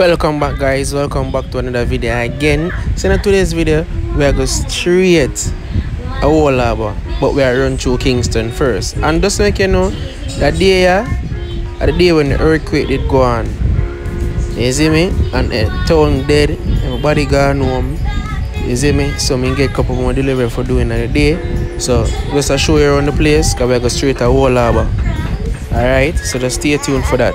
welcome back guys. Welcome back to another video again. So in today's video we are going straight a Old Harbour but we are run through kingston first. And just make you know that day yeah, the day when the earthquake did go on you see me? And the town dead everybody gone home you see me? So me get a couple more delivery for doing the day. So just to show you around the place because we are going straight a Old Harbour all right so just stay tuned for that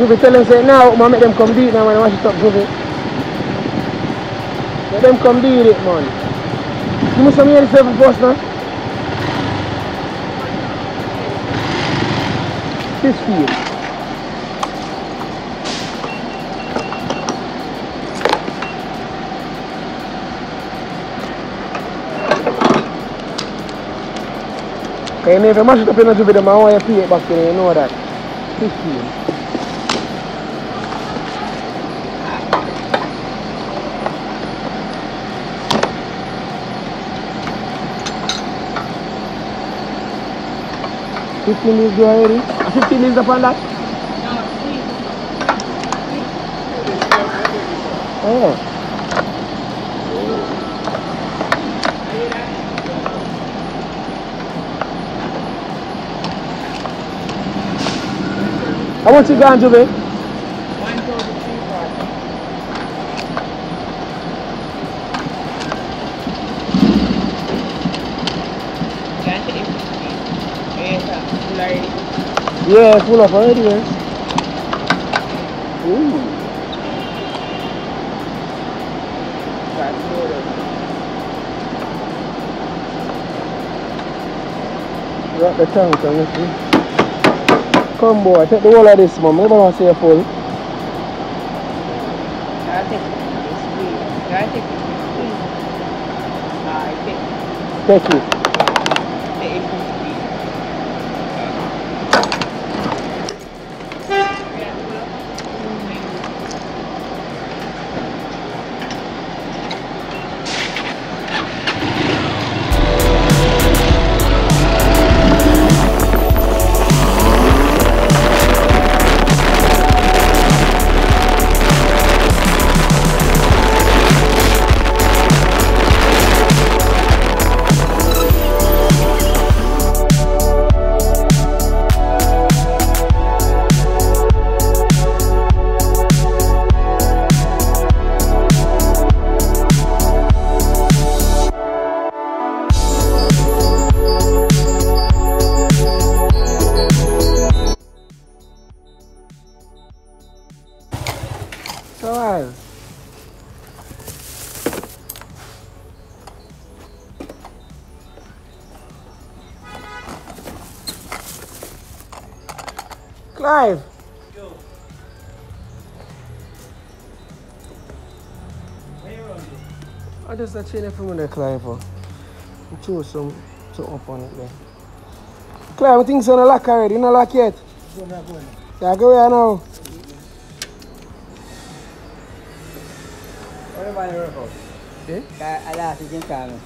Groovy tell them say now, I'm make them come do it now I wash it up, Groovy. Let them come with it, man. Give me some 87 first now. 15. And if you mash it up in a video, I want you to pay it back to you, you know that. 15. Fifteen leaves do already? Fifteen leaves upon that? Oh. How much you got, Juve? Yeah, full of already, yes. Eh. Ooh. Rock the tank, can you see? Come boy, take the whole of this mum. Never want to see a full. I take this. I uh, take it. I take. Take it. Clive. Yo. Where you on I just a chain from the Clive. Oh. Throw some, some up on it there. Clive, I think so. on the lock already. You not lock yet? Yeah, go here now. What about the workout? Eh? I last you can call me.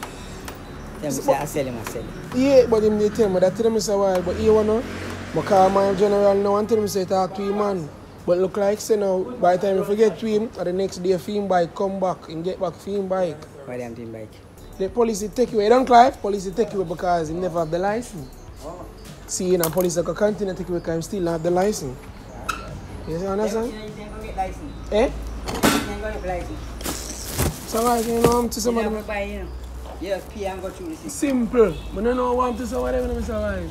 Me, say I sell him, I sell him. Yeah, but him they tell me that tell me a while, but you wanna because my general now until me say talk to him man. But look like say now, by the time you forget to him, or the next day film bike come back and get back film bike. Why damn film bike? The police take you away. Don't Clive, police take you away because he never have the license. Oh. See, you know, police will continue to take you away because he still have the license. You understand? You ain't gonna get license. Eh? You ain't gonna get license. So like, you know, I'm to somebody. You never buy, you know. Yeah, pay and go through the system. Simple. But I don't know what I'm to say whatever I'm survive.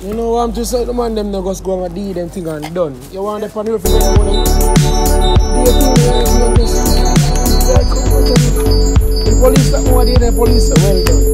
You know what I'm just saying, the man them not just go and do them thing and done. You want the panel for them? Do your thing, you just like the police that more the police well done.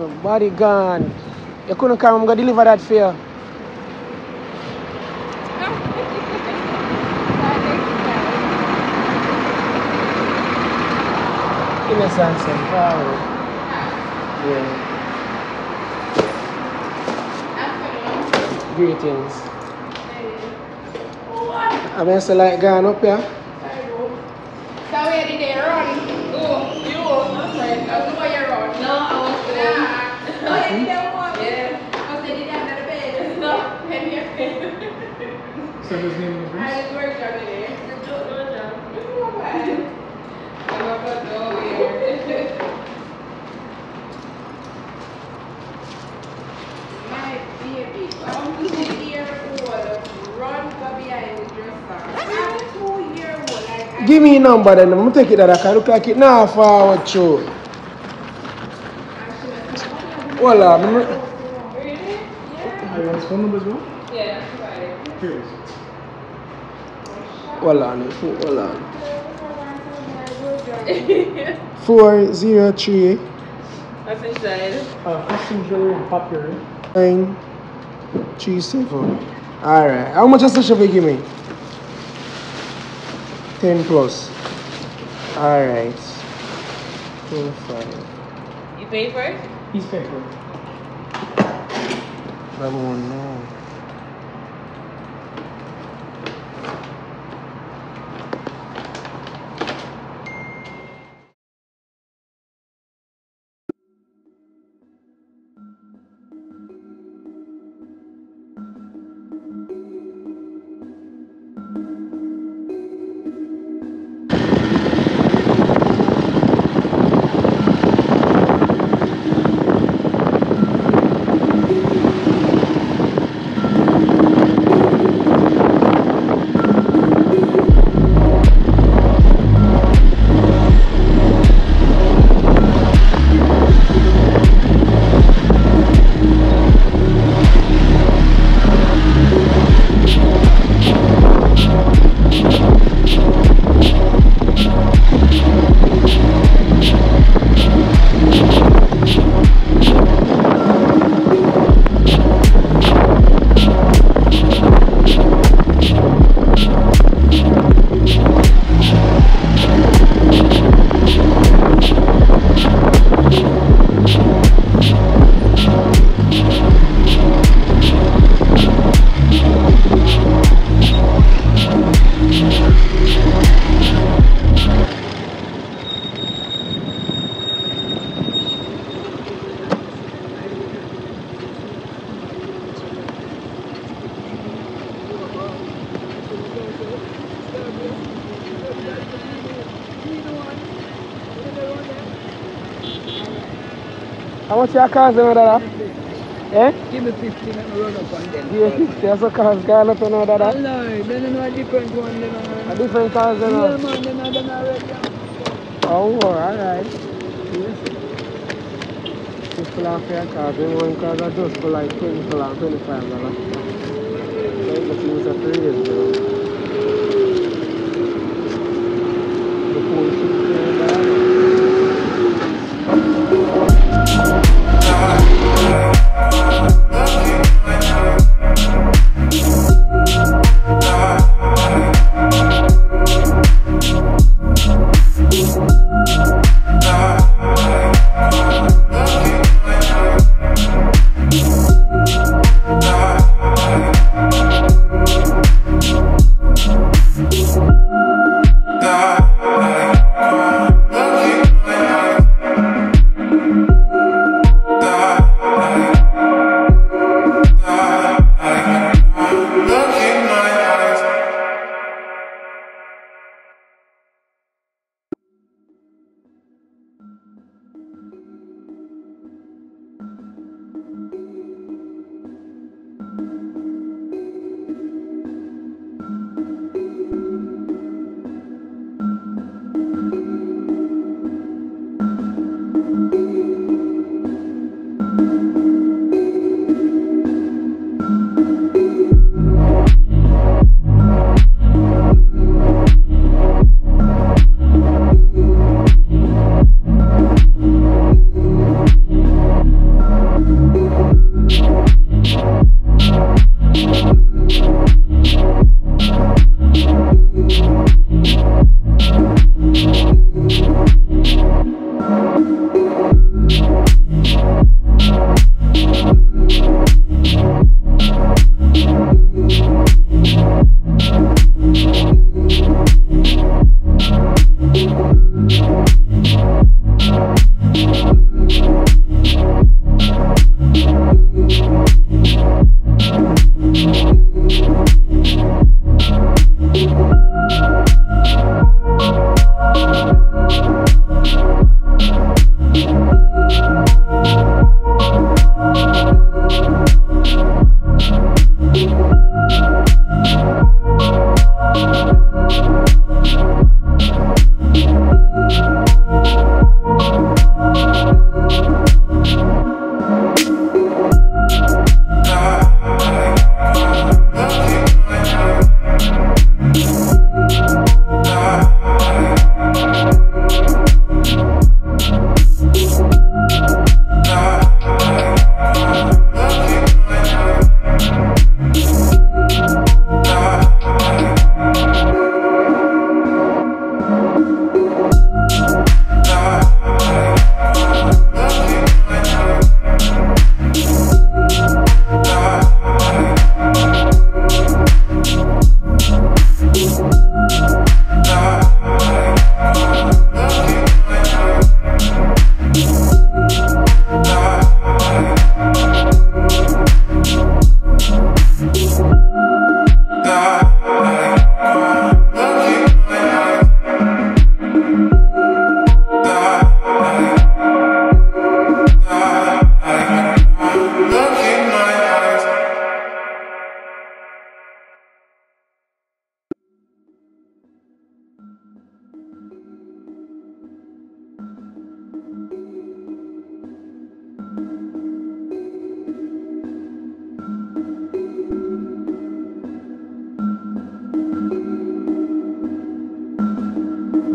Everybody gone. You couldn't come, I'm gonna deliver that for you. Innocence and power. Yeah. Greetings. I'm just like gone up here. So where did they run? Oh, you. Okay. I was where you They walk? Yeah. Was they did under the bed. So his name is I just worked on it. Going to go Give me a number then. I'm gonna take it that I can look like it now forward through. Hold on. I'm- Really? Yeah. Are you on his phone number as well? Yeah, that's right. Here it is. Hold on. Hold on. Four zero three What's inside? Uh, costume jewelry and popular. nine three seven. Alright. How much does the give me? Ten plus. Alright. Four five. You pay for it? He's it. That one now. How much your cars now, Dada? Eh? Give me 50 let me run up on them. Give you 50. That's a cars gone up now, Dada. No, they don't know a different one. They don't know. A different cars Yeah, now. man, they know them already. Oh, alright. Yes. People off your cars, then one cars are just for like 20 dollars, 25 dollars. Like the things are three years ago.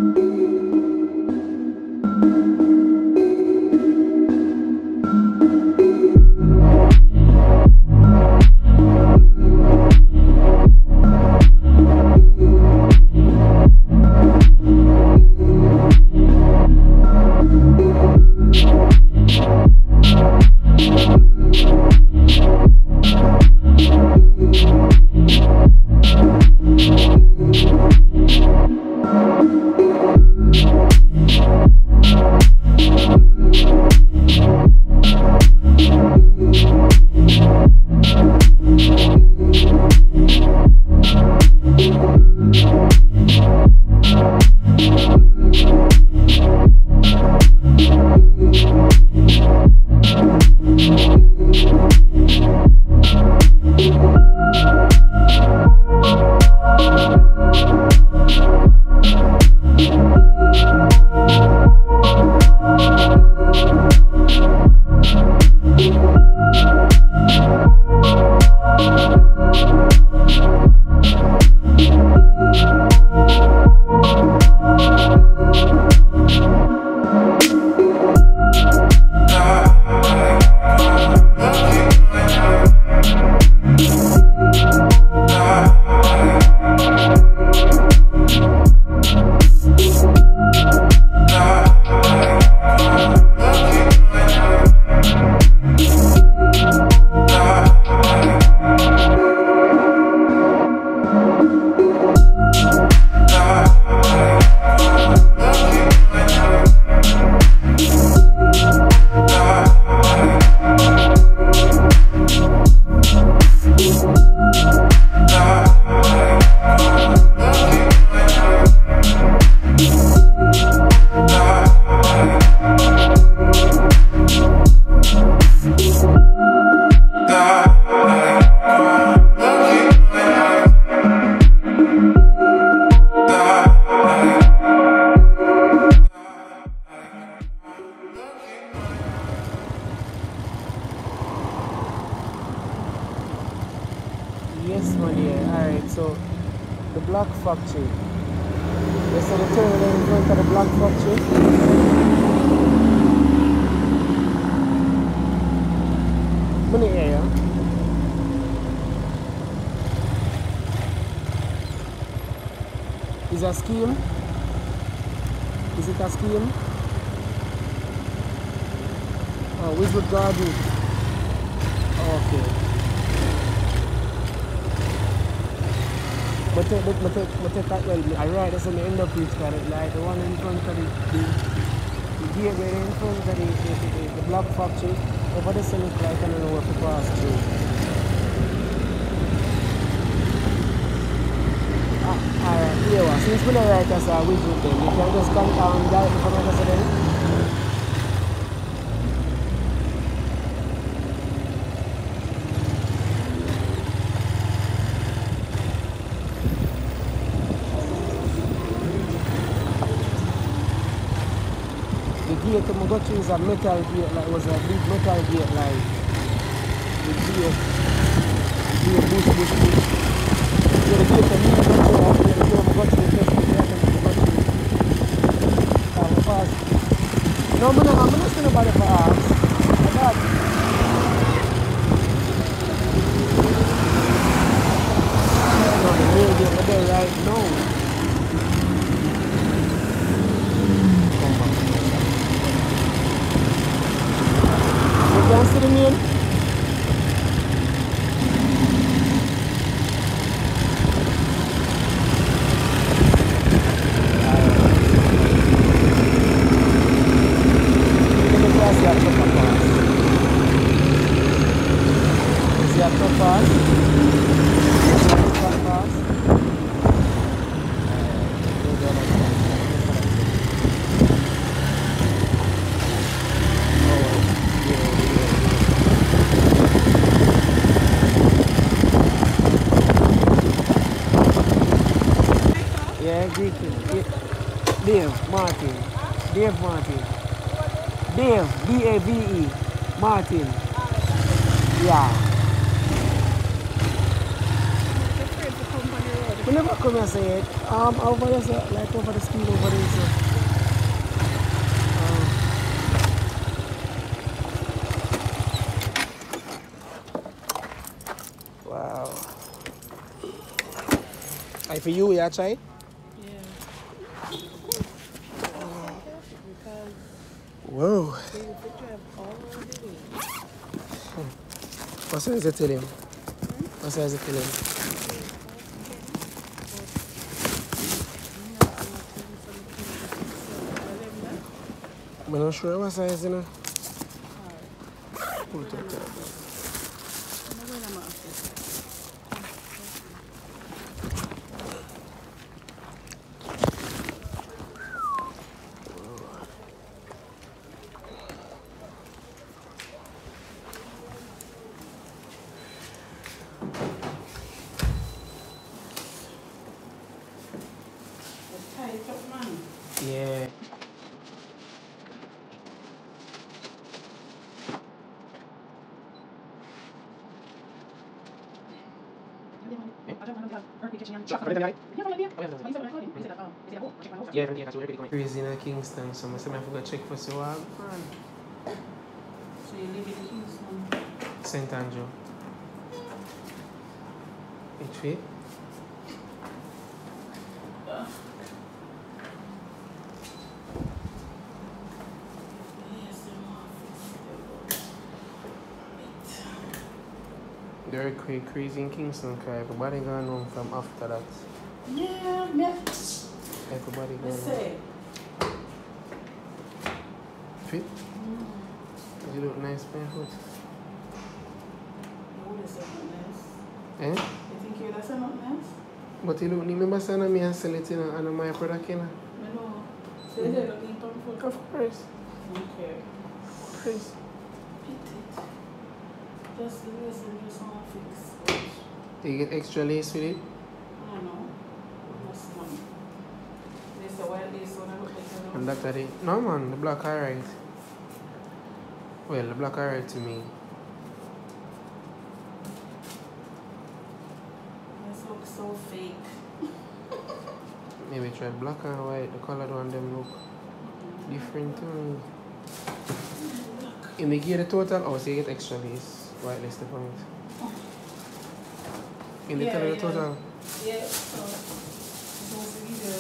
Yes, Black Factory? Money. Is a scheme? Is it a scheme? Oh, Wizwood Garden. Okay. That well, I ride that's on the end of each car, like the one in front of the, the, the gateway in front of the, block factory, over the is like I don't know where to pass through. Ah, here we are. Since we don't write as a widget then, you can just come down directly from the president. The gate to is a metal gate, like was a big metal gate like the gate, the gate bush, bush, bush. Yeah, the gate to yeah, the gate to Mogochi, the gate to. Uh, we pass. No, I'm not, not nobody for ask. I got No, the main gate right now. Come back. You can see the name? Let me cross your chopper pass. Is your chopper pass? Chopper pass? Alright, go down like that. Oh, yeah, yeah. Yeah, greeting. Yeah. Dave Martin. Dave Martin. Dave, D-A-V-E. Martin. Yeah. We never come here say it. Um, over there, sir, like over the speed over there, sir. Um, wow. I for you, yeah, try? Whoa. What size it tell him? What size it tell him? I'm not sure what size, you know. Pull it up there. Yeah. Yeah, yeah, that's where Crazy in Kingston, so I said I forgot check for so long. So you live in Kingston? St. Andrew. Which way? Yes, I'm off. Very cra- crazy in Kingston, cause everybody gone home from after that. Yeah, yeah. Everybody gone Let's home. say. Fit? You look nice barefoot. You would have not nice. Eh? You think you have said not nice? But you look, remember saying me and sell it in a, my product in a? I know. So you said looking comfortable. Of course. Okay. Of course. It. Just listen, just to fix it. Do you get extra lace with it? I don't know. Must know. This the white lace one I And that are the, no man, the black eye alright. Well, the black eye alright to me. This looks so fake. Maybe try black and white, the colored one them look different to me. You make you the total or so you get extra lace, white lace the point. In the Yeah, tell yeah. total? Yeah, so it's supposed to be the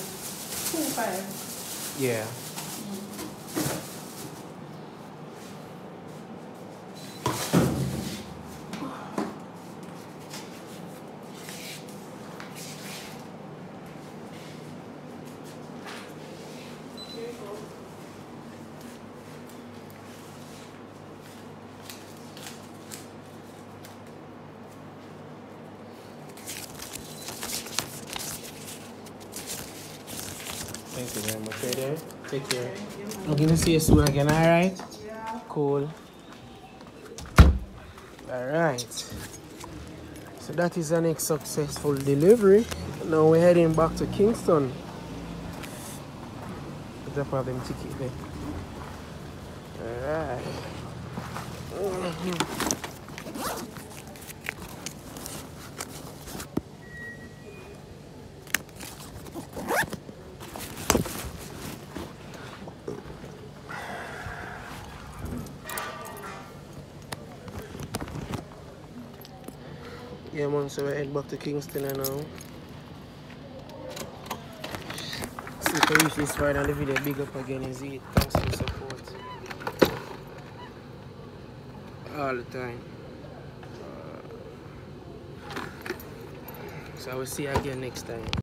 two five. Yeah. Here you go. Thank you very much. Right there. Take care. Okay, yeah, I'm gonna see soon again, alright? Yeah. Cool. Alright. So that is an successful delivery. Now we're heading back to Kingston. Drop off them ticket there. Alright. So we head back to Kingston and um, now. See if I reach this far and the video big up again is it. Thanks for support. All the time. So I will see you again next time.